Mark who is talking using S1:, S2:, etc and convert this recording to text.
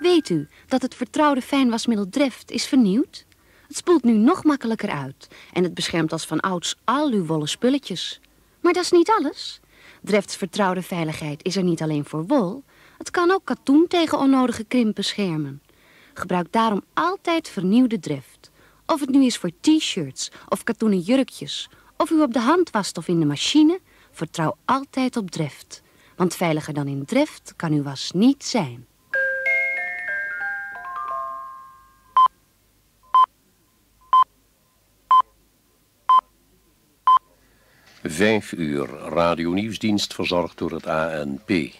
S1: Weet u dat het vertrouwde fijnwasmiddel Dreft is vernieuwd? Het spoelt nu nog makkelijker uit en het beschermt als van ouds al uw wollen spulletjes. Maar dat is niet alles. Drefts vertrouwde veiligheid is er niet alleen voor wol. Het kan ook katoen tegen onnodige krimp beschermen. Gebruik daarom altijd vernieuwde Dreft. Of het nu is voor t-shirts of katoenen jurkjes... of u op de hand wast of in de machine... vertrouw altijd op Dreft. Want veiliger dan in Dreft kan uw was niet zijn.
S2: Vijf uur, radio-nieuwsdienst verzorgd door het ANP.